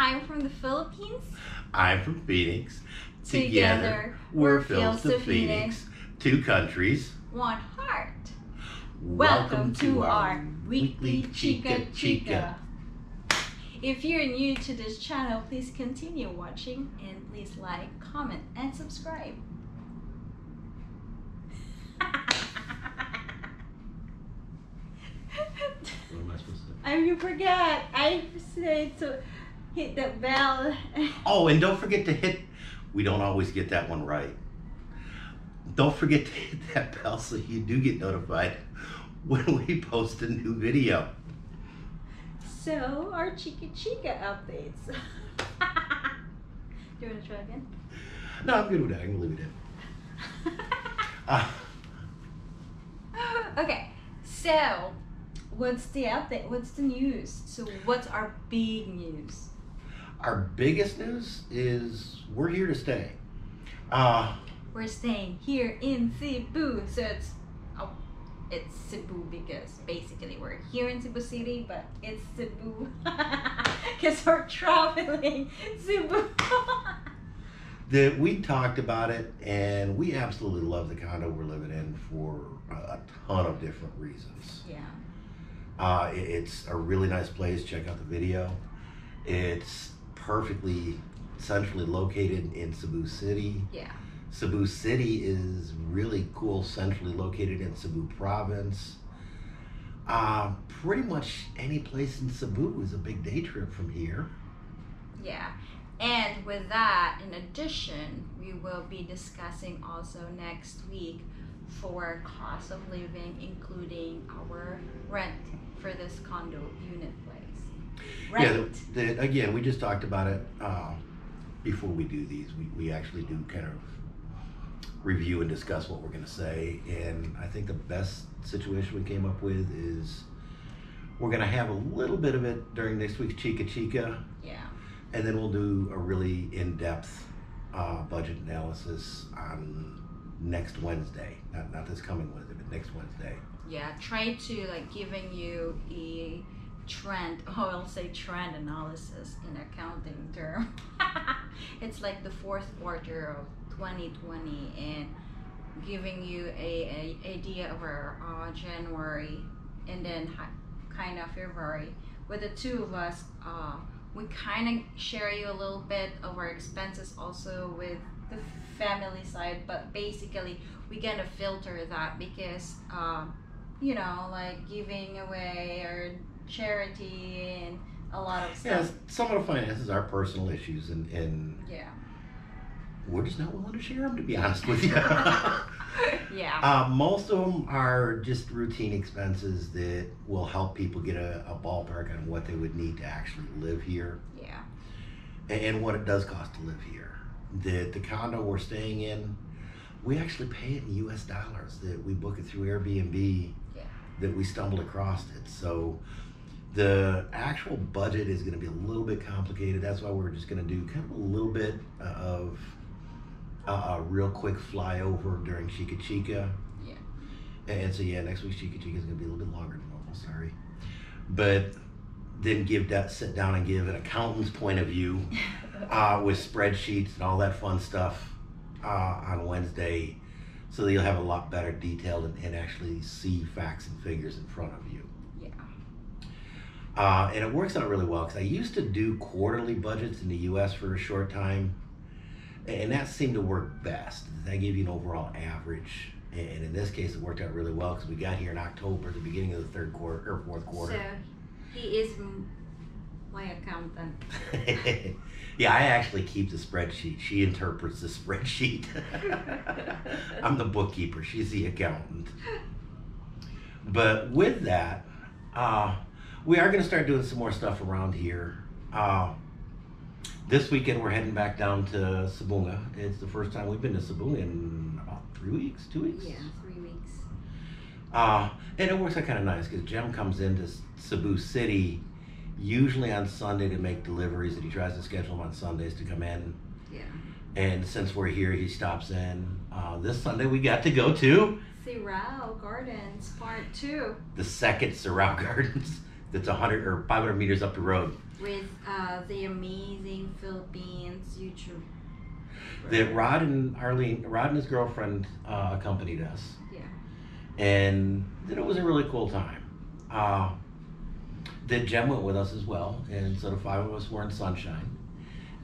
I'm from the Philippines. I'm from Phoenix. Together, we're Phils to Phoenix. Two countries. One heart. Welcome to our weekly Chikka Chikka. If you're new to this channel, please continue watching and please like, comment, and subscribe. What am I supposed to do? I you forgot. I said to hit the bell. Oh, and don't forget to hit. We don't always get that one right. Don't forget to hit that bell so you do get notified when we post a new video. So our Chikka Chikka updates. do you want to try again? No, I'm good with that. I can leave it in. Uh, okay, so what's the update? What's the news? So what's our big news? Our biggest news is we're here to stay. Uh, We're staying here in Cebu, so it's oh, it's Cebu because basically we're here in Cebu City, but it's Cebu because we're traveling Cebu. that we talked about it and we absolutely love the condo we're living in for a, ton of different reasons. yeah, Uh, it- it's a really nice place. Check out the video. It's perfectly centrally located in Cebu City. yeah, Cebu City is really cool, centrally located in Cebu Province. Uh, pretty much any place in Cebu is a big day trip from here. yeah. And with that, in addition, we will be discussing also next week for cost of living, including our rent for this condo unit place. Yeah, the, the, again, we just talked about it uh, before we do these. We, we actually do kind of review and discuss what we're going to say. And I think the best situation we came up with is we're going to have a little bit of it during next week's Chikka Chikka, yeah. and then we'll do a really in depth uh, budget analysis on next Wednesday. Not, not this coming Wednesday, but next Wednesday. yeah try to like giving you a trend oh i'll say trend analysis in accounting term. It's like the fourth quarter of 2020 and giving you a, a idea of our uh, january and then kind of february. With the two of us uh, we kind of share you a little bit of our expenses also with the family side but basically we of filter that because um, you know like giving away or charity and a lot of stuff. Yeah, some of the finances are personal issues, and, and yeah we're just not willing to share them, to be honest with you. yeah uh, most of them are just routine expenses that will help people get a, a ballpark on what they would need to actually live here yeah and, and what it does cost to live here. The, the condo we're staying in, we actually pay it in US dollars. That we book it through Airbnb. That we stumbled across it. So the actual budget is going to be a little bit complicated. That's why we're just going to do kind of a little bit of a, a real quick flyover during Chikka Chikka. Yeah. And so yeah, next week's Chikka Chikka is going to be a little bit longer than normal. Sorry, but then give that sit down and give an accountant's point of view uh, with spreadsheets and all that fun stuff uh, on Wednesday, so that you'll have a lot better detailed and, and actually see facts and figures in front of you. yeah Uh, and it works out really well because I used to do quarterly budgets in the U.S. for a short time, and that seemed to work best. That gave you an overall average, and in this case, it worked out really well because we got here in October, the beginning of the third quarter or fourth quarter. so he is my accountant yeah, I actually keep the spreadsheet. She interprets the spreadsheet. I'm the bookkeeper. She's the accountant. But with that, uh, we are going to start doing some more stuff around here. Uh, this weekend, we're heading back down to Sibonga. It's the first time we've been to Sibonga in about three weeks, two weeks. yeah three weeks Uh, and it works out kind of nice because Jem comes into Cebu City usually on Sunday to make deliveries, and he tries to schedule them on Sundays to come in. yeah And since we're here, he stops in. Uh, this Sunday, we got to go to Sirao Gardens Part 2. the second Sirao Gardens that's 100 or 500 meters up the road. with uh, the amazing Philippines YouTube. That Rod and Arlene, Rod and his girlfriend uh, accompanied us. Yeah. And that it was a really cool time. That Jem went with us as well, and so the five of us were in Sunshine.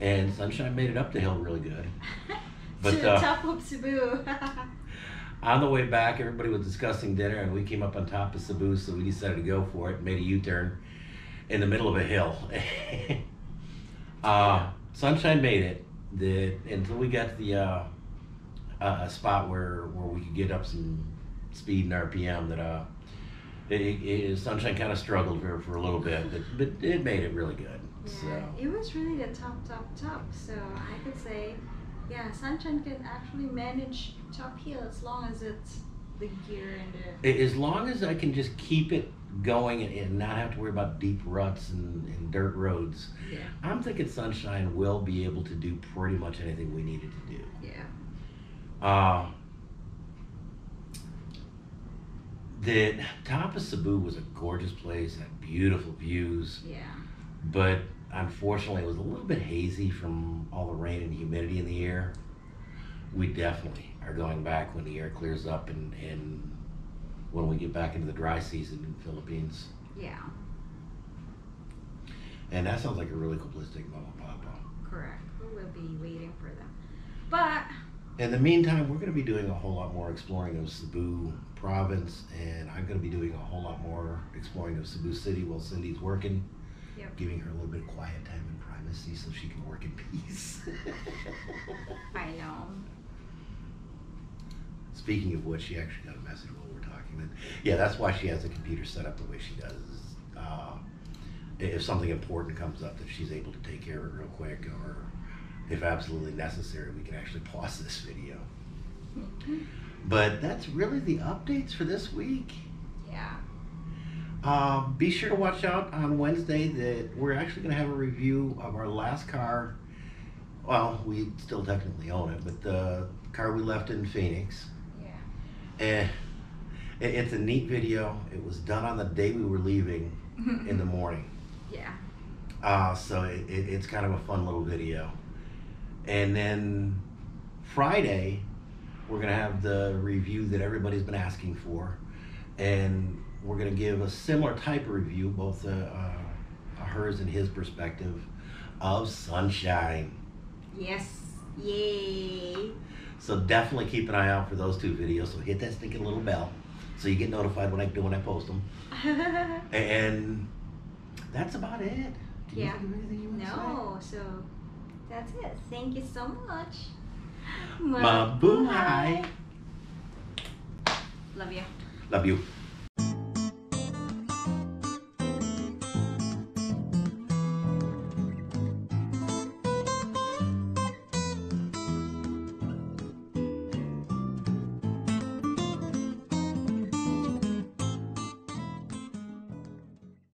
And Sunshine made it up the hill really good. But, to the uh, top of Cebu. On the way back, everybody was discussing dinner, and we came up on top of Cebu, so we decided to go for it. Made a U-turn in the middle of a hill. uh, Sunshine made it. The until we got to the uh, uh, a spot where where we could get up some speed and RPM. That uh, it, it, Sunshine kind of struggled for, for a little bit, but, but it made it really good. yeah, So it was really the top, top, top. So I could say, yeah, Sunshine can actually manage top hill as long as it's the gear and the. As long as I can just keep it going and, and not have to worry about deep ruts and, and dirt roads, Yeah. I'm thinking Sunshine will be able to do pretty much anything we needed to do. Yeah. Uh, the top of Cebu was a gorgeous place, had beautiful views, Yeah. but unfortunately it was a little bit hazy from all the rain and humidity in the air. We definitely are going back when the air clears up and, and when we get back into the dry season in the Philippines. Yeah. And that sounds like a really cool place to take Mama Papa. Correct. We will be waiting for them. But In the meantime, we're going to be doing a whole lot more exploring of Cebu province, and I'm going to be doing a whole lot more exploring of Cebu City while Cindy's working, Yep. giving her a little bit of quiet time and privacy so she can work in peace. I know. Speaking of which, she actually got a message while we we're talking. And yeah, that's why she has the computer set up the way she does. Uh, if something important comes up, that she's able to take care of real quick, or if absolutely necessary, we can actually pause this video. But that's really the updates for this week. Yeah. Uh, be sure to watch out on Wednesday that we're actually going to have a review of our last car. Well, we still technically own it, but the car we left in Phoenix. Yeah. And it's a neat video. It was done on the day we were leaving in the morning. yeah. Uh, so it, it, it's kind of a fun little video. And then Friday, we're going to have the review that everybody's been asking for. And we're going to give a similar type of review, both uh, uh, hers and his perspective, of Sunshine. Yes. Yay. So definitely keep an eye out for those two videos. So hit that stinking little bell so you get notified when I do when I post them. And that's about it. Do you Yeah. think anything you want to say? no, so that's it. Thank you so much. Mabuhay. Love you. Love you.